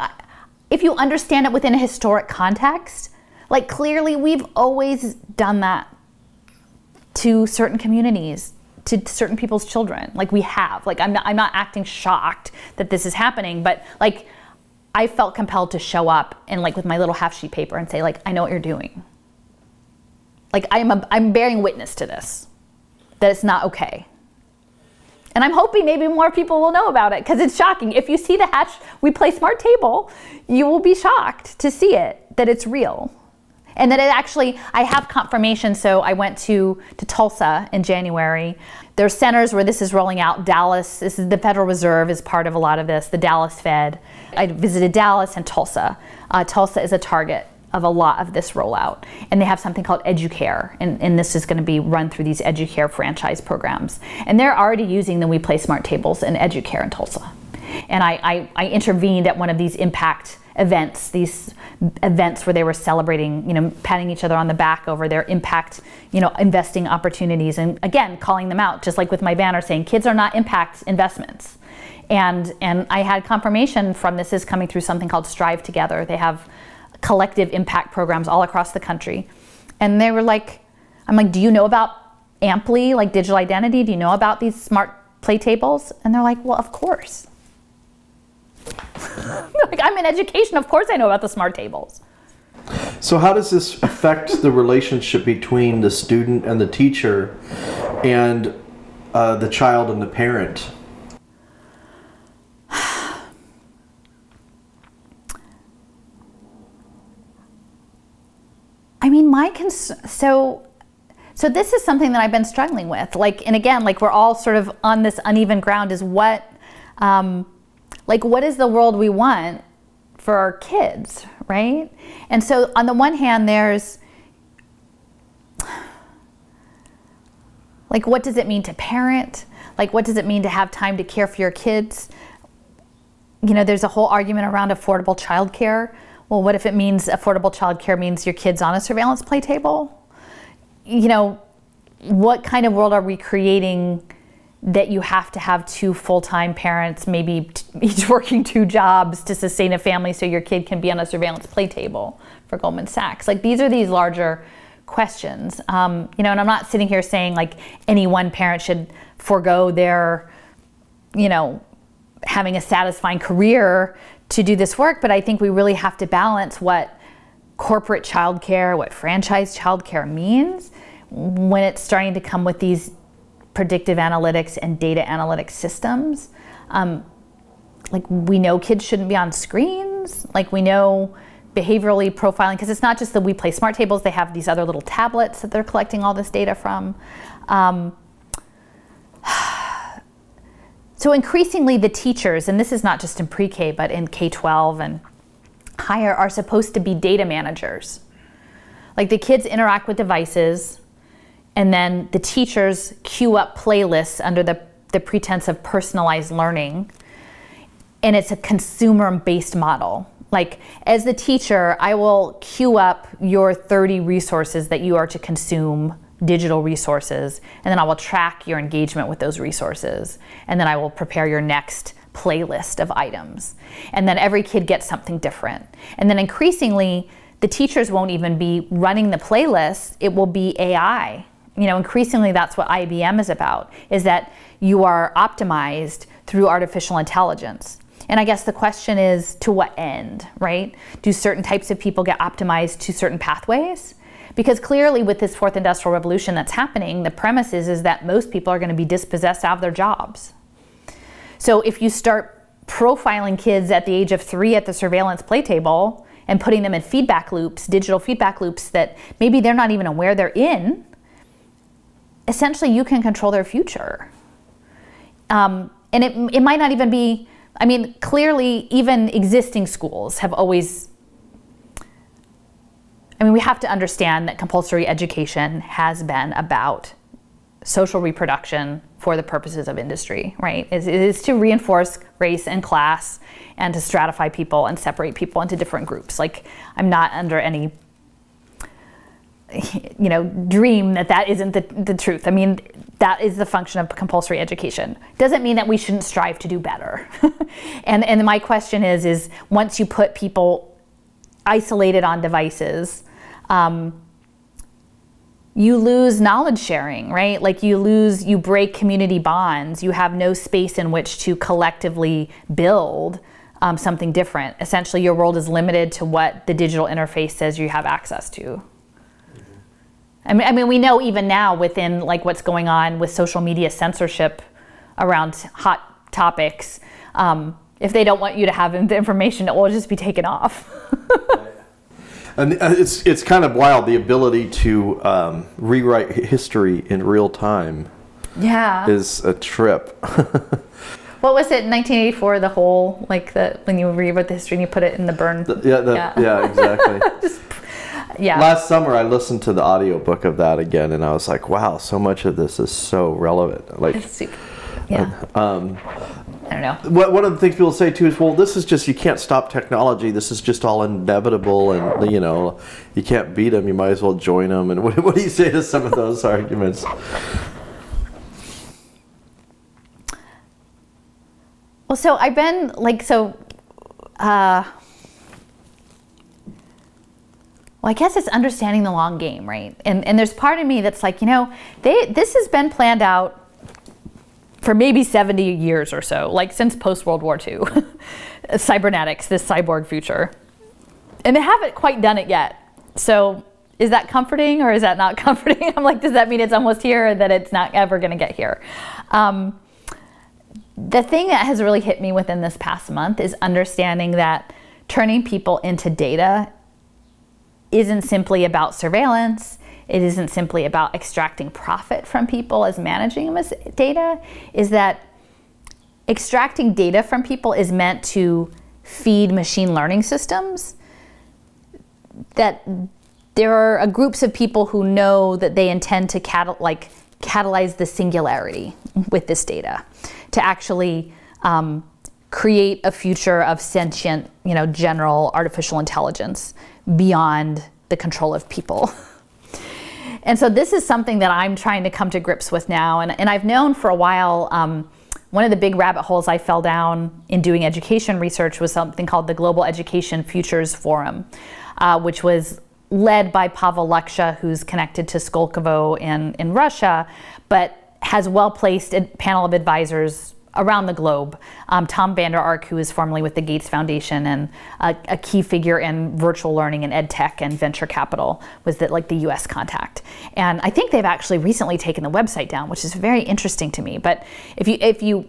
if you understand it within a historic context, like clearly we've always done that to certain communities, to certain people's children. Like we have. Like I'm not, I'm not acting shocked that this is happening, but like I felt compelled to show up and like with my little half sheet paper and say like I know what you're doing. Like I'm a, I'm bearing witness to this. That it's not okay. And I'm hoping maybe more people will know about it because it's shocking. If you see the hatch we play smart table, you will be shocked to see it that it's real and then it actually I have confirmation. So I went to to Tulsa in January. There's centers where this is rolling out. Dallas, this is the Federal Reserve is part of a lot of this. The Dallas Fed. I visited Dallas and Tulsa. Uh, Tulsa is a target of a lot of this rollout. And they have something called EduCare, and, and this is going to be run through these EduCare franchise programs. And they're already using the We Play Smart tables in EduCare in Tulsa. And I, I, I intervened at one of these impact events, these events where they were celebrating, you know, patting each other on the back over their impact, you know, investing opportunities. And again, calling them out, just like with my banner saying, kids are not impact investments. And, and I had confirmation from this is coming through something called Strive Together. They have collective impact programs all across the country. And they were like, I'm like, do you know about Amply, like digital identity? Do you know about these smart play tables? And they're like, well, of course. like I'm in education, of course I know about the smart tables. So how does this affect the relationship between the student and the teacher and uh, the child and the parent? I mean, my cons- so so this is something that I've been struggling with. Like, and again, like we're all sort of on this uneven ground. Is what um, like what is the world we want for our kids, right? And so on the one hand, there's like what does it mean to parent? Like what does it mean to have time to care for your kids? you know, there's a whole argument around affordable childcare. Well, what if it means affordable childcare means your kid's on a surveillance play table? You know, what kind of world are we creating that you have to have two full-time parents, maybe each working two jobs to sustain a family so your kid can be on a surveillance play table for Goldman Sachs? Like these are these larger questions. Um, you know, and I'm not sitting here saying like any one parent should forego their, you know, having a satisfying career to do this work, but I think we really have to balance what corporate childcare, what franchise childcare means when it's starting to come with these predictive analytics and data analytics systems. Um, like we know kids shouldn't be on screens. Like we know behaviorally profiling because it's not just the we play smart tables. They have these other little tablets that they're collecting all this data from. Um, so increasingly, the teachers, and this is not just in pre-K but in K-12 and higher, are supposed to be data managers. Like the kids interact with devices and then the teachers queue up playlists under the, the pretense of personalized learning. And it's a consumer based model. Like, as the teacher, I will queue up your 30 resources that you are to consume, digital resources, and then I will track your engagement with those resources. And then I will prepare your next playlist of items. And then every kid gets something different. And then increasingly, the teachers won't even be running the playlist, it will be AI you know, increasingly that's what IBM is about, is that you are optimized through artificial intelligence. And I guess the question is to what end, right? Do certain types of people get optimized to certain pathways? Because clearly with this fourth industrial revolution that's happening, the premise is, is that most people are going to be dispossessed out of their jobs. So if you start profiling kids at the age of three at the surveillance play table and putting them in feedback loops, digital feedback loops that maybe they're not even aware they're in, essentially you can control their future. Um, and it, it might not even be, I mean, clearly, even existing schools have always, I mean, we have to understand that compulsory education has been about social reproduction for the purposes of industry, right? It is to reinforce race and class and to stratify people and separate people into different groups. Like, I'm not under any you know, dream that that isn't the, the truth. I mean, that is the function of compulsory education. Doesn't mean that we shouldn't strive to do better. and and my question is, is once you put people isolated on devices, um, you lose knowledge sharing, right? Like you lose, you break community bonds. You have no space in which to collectively build um, something different. Essentially, your world is limited to what the digital interface says you have access to. I mean, I mean, we know even now within like what's going on with social media censorship around hot topics, um, if they don't want you to have the information, it will just be taken off. and uh, it's it's kind of wild the ability to um, rewrite history in real time. Yeah, is a trip. what was it 1984 the whole like the when you rewrote the history and you put it in the burn the, yeah the, yeah. yeah exactly Just yeah. Last summer, I listened to the audiobook of that again, and I was like, wow, so much of this is so relevant. Like, it's super, yeah. Uh, um, I don't know. What, one of the things people say too is, well, this is just, you can't stop technology. This is just all inevitable, and, you know, you can't beat them. You might as well join them. And what, what do you say to some of those arguments? Well, so I've been like, so, uh, well, I guess it's understanding the long game, right? And and there's part of me that's like, you know, they this has been planned out for maybe 70 years or so, like since post World War II. Cybernetics, this cyborg future. And they haven't quite done it yet. So is that comforting or is that not comforting? I'm like, does that mean it's almost here or that it's not ever going to get here? Um, the thing that has really hit me within this past month is understanding that turning people into data isn't simply about surveillance. It isn't simply about extracting profit from people as managing them as data. Is that extracting data from people is meant to feed machine learning systems that there are groups of people who know that they intend to catal- like catalyze the singularity with this data to actually um, create a future of sentient, you know, general artificial intelligence beyond the control of people. and so this is something that I'm trying to come to grips with now. And, and I've known for a while, um, one of the big rabbit holes I fell down in doing education research was something called the Global Education Futures Forum, uh, which was led by Pavel Luksha, who's connected to Skolkovo in, in Russia, but has well placed a panel of advisors around the globe. Um, Tom Vander Ark, who is formerly with the Gates Foundation and a, a, key figure in virtual learning and ed tech and venture capital, was that like the U.S. contact. And I think they've actually recently taken the website down, which is very interesting to me. But if you if you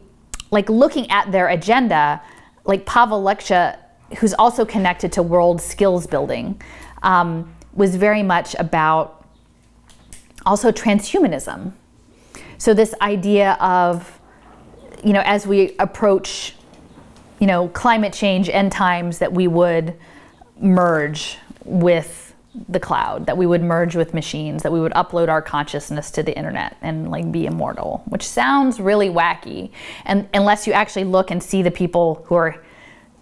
like looking at their agenda, like Pavel Luksha, who's also connected to world skills building, um, was very much about also transhumanism. So this idea of, you know, as we approach, you know, climate change end times, that we would merge with the cloud, that we would merge with machines, that we would upload our consciousness to the internet and like be immortal, which sounds really wacky. And unless you actually look and see the people who are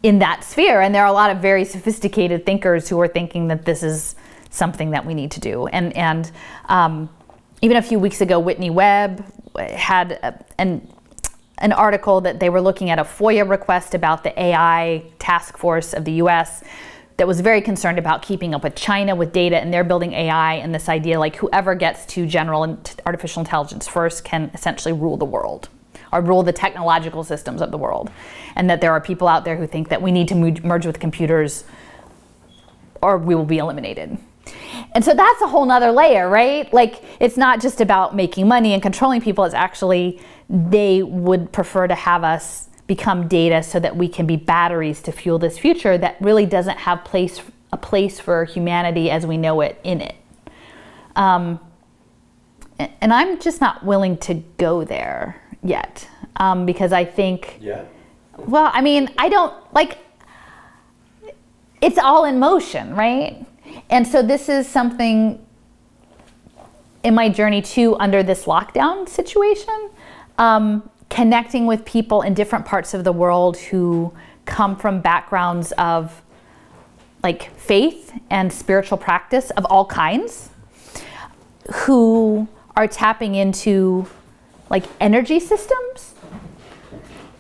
in that sphere. And there are a lot of very sophisticated thinkers who are thinking that this is something that we need to do. And, and um, even a few weeks ago, Whitney Webb had a, an, an article that they were looking at a FOIA request about the AI task force of the US that was very concerned about keeping up with China with data and they're building AI and this idea like whoever gets to general and artificial intelligence first can essentially rule the world or rule the technological systems of the world. And that there are people out there who think that we need to merge with computers or we will be eliminated. And so that's a whole nother layer, right? Like it's not just about making money and controlling people, it's actually they would prefer to have us become data so that we can be batteries to fuel this future that really doesn't have place a place for humanity as we know it in it. Um, and I'm just not willing to go there yet um, because I think. Yeah. Well, I mean, I don't like. It's all in motion, right? And so this is something in my journey too under this lockdown situation, um, connecting with people in different parts of the world who come from backgrounds of like faith and spiritual practice of all kinds, who are tapping into like energy systems.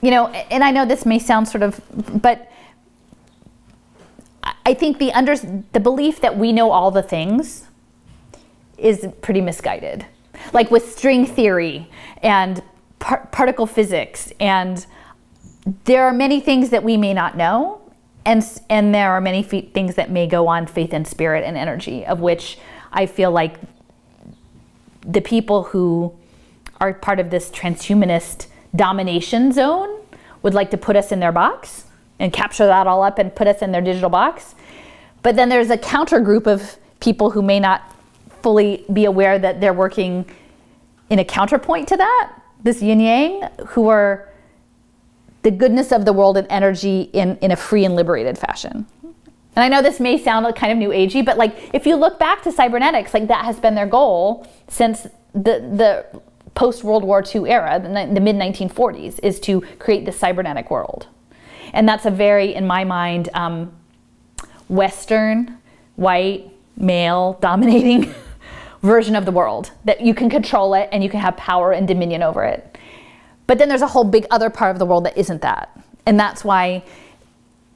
You know, and I know this may sound sort of, but I think the under the belief that we know all the things is pretty misguided. Like with string theory and par particle physics, and there are many things that we may not know, and and there are many things that may go on faith and spirit and energy, of which I feel like the people who are part of this transhumanist domination zone would like to put us in their box and capture that all up and put us in their digital box. But then there's a counter group of people who may not fully be aware that they're working in a counterpoint to that, this yin yang, who are the goodness of the world and energy in, in a free and liberated fashion. And I know this may sound kind of new agey, but like if you look back to cybernetics, like that has been their goal since the the post World War II era, the, the mid 1940s, is to create the cybernetic world. And that's a very, in my mind, um, Western, white, male dominating version of the world that you can control it and you can have power and dominion over it. But then there's a whole big other part of the world that isn't that. And that's why,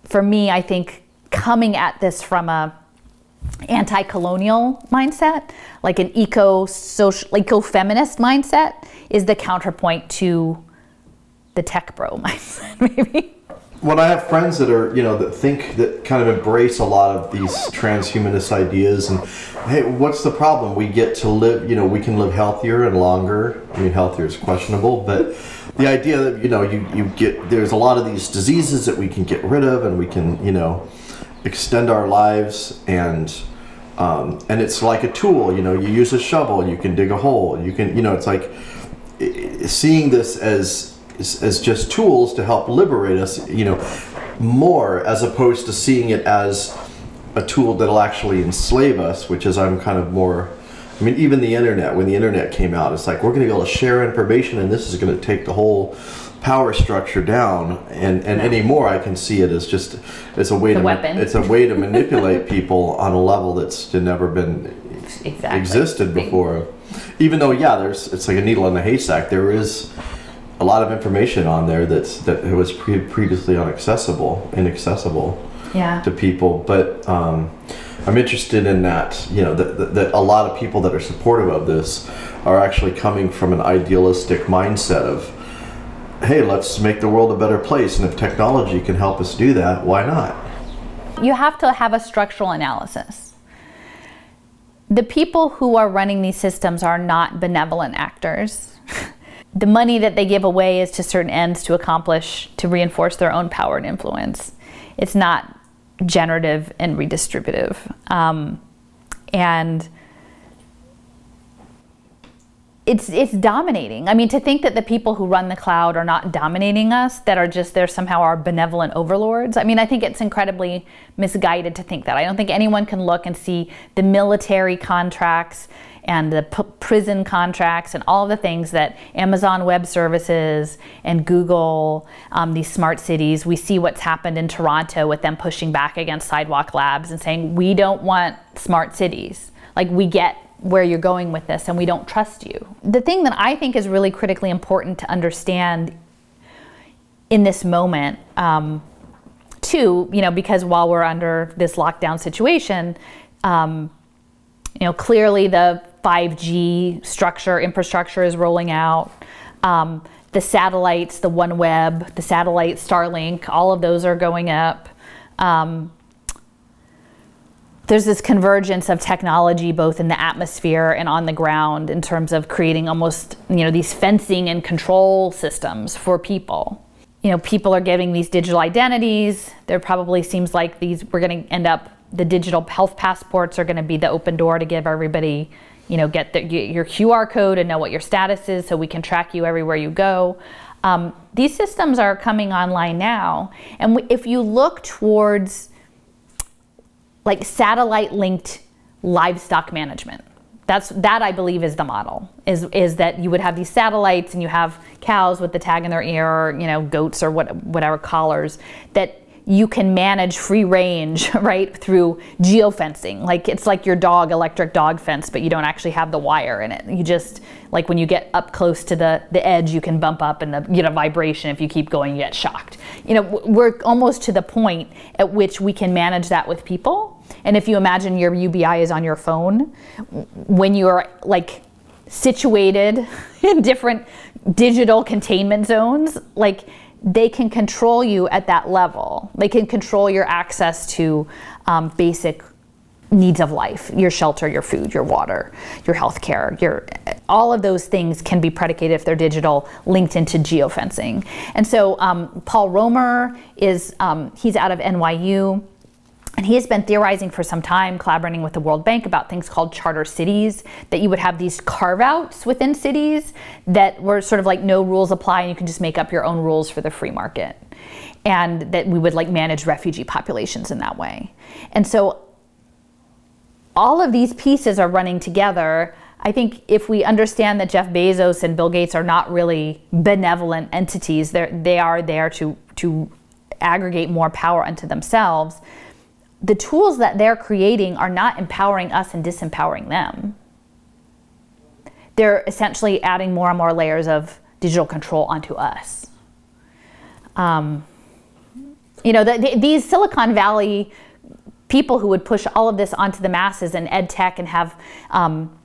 for me, I think coming at this from a anti-colonial mindset, like an eco-social, eco-feminist mindset, is the counterpoint to the tech bro mindset, maybe. When I have friends that are, you know, that think that kind of embrace a lot of these transhumanist ideas, and hey, what's the problem? We get to live, you know, we can live healthier and longer. I mean, healthier is questionable, but the idea that you know, you you get there's a lot of these diseases that we can get rid of, and we can, you know extend our lives and um, and it's like a tool you know you use a shovel you can dig a hole you can you know it's like seeing this as as just tools to help liberate us you know more as opposed to seeing it as a tool that'll actually enslave us which is i'm kind of more I mean, even the internet, when the internet came out, it's like we're going to be able to share information and this is going to take the whole power structure down and, and anymore I can see it as just it's a way the to weapon. it's a way to manipulate people on a level that's never been exactly. existed before. Even though yeah, there's it's like a needle in a haystack. There is a lot of information on there that's that was pre- previously inaccessible, inaccessible yeah. to people. But um, I'm interested in that. You know that, that, that a lot of people that are supportive of this are actually coming from an idealistic mindset of hey, let's make the world a better place. And if technology can help us do that, why not? You have to have a structural analysis. The people who are running these systems are not benevolent actors. the money that they give away is to certain ends to accomplish, to reinforce their own power and influence. It's not generative and redistributive. Um, and it's it's dominating. I mean, to think that the people who run the cloud are not dominating us, that are just they're somehow our benevolent overlords. I mean, I think it's incredibly misguided to think that. I don't think anyone can look and see the military contracts and the prison contracts and all the things that Amazon Web Services and Google, um, these smart cities, we see what's happened in Toronto with them pushing back against Sidewalk Labs and saying, we don't want smart cities. Like, we get where you're going with this and we don't trust you. The thing that I think is really critically important to understand in this moment, um, too, you know, because while we're under this lockdown situation, um, you know, clearly the 5G structure, infrastructure is rolling out. Um, the satellites, the OneWeb, the satellite Starlink, all of those are going up. Um, there's this convergence of technology both in the atmosphere and on the ground in terms of creating almost you know these fencing and control systems for people you know people are getting these digital identities there probably seems like these we're going to end up the digital health passports are going to be the open door to give everybody you know get the, your qr code and know what your status is so we can track you everywhere you go um, these systems are coming online now and if you look towards like satellite linked livestock management. That's that I believe is the model. Is is that you would have these satellites and you have cows with the tag in their ear, or you know goats or what whatever collars that you can manage free range right through geofencing. Like it's like your dog electric dog fence, but you don't actually have the wire in it. You just like when you get up close to the the edge, you can bump up and the you know vibration. If you keep going, you get shocked. You know we're almost to the point at which we can manage that with people and if you imagine your UBI is on your phone, when you're like situated in different digital containment zones, like they can control you at that level. They can control your access to um, basic needs of life your shelter your food your water your health care your all of those things can be predicated if they're digital linked into geofencing and so um, paul romer is um, he's out of nyu and he has been theorizing for some time, collaborating with the World Bank about things called charter cities, that you would have these carve outs within cities that were sort of like no rules apply and you can just make up your own rules for the free market. And that we would like manage refugee populations in that way. And so all of these pieces are running together. I think if we understand that Jeff Bezos and Bill Gates are not really benevolent entities, they're, there to, to aggregate more power unto themselves the tools that they're creating are not empowering us and disempowering them. They're essentially adding more and more layers of digital control onto us. Um, you know, the, the, these Silicon Valley people who would push all of this onto the masses and ed tech and have um,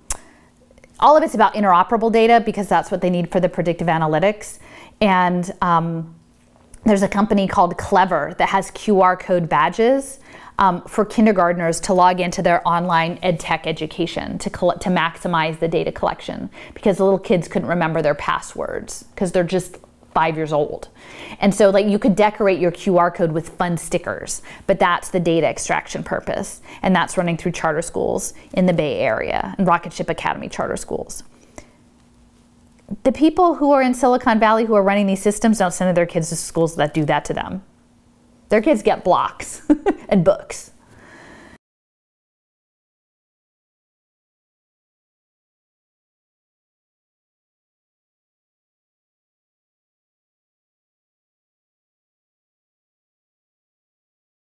all of it's about interoperable data because that's what they need for the predictive analytics. And um, there's a company called Clever that has QR code badges um, for kindergartners to log into their online ed tech education to, to maximize the data collection because the little kids couldn't remember their passwords because they're just five years old. And so like you could decorate your QR code with fun stickers, but that's the data extraction purpose. And that's running through charter schools in the Bay Area and Rocketship Academy charter schools. The people who are in Silicon Valley who are running these systems don't send their kids to schools that do that to them. Their kids get blocks and books.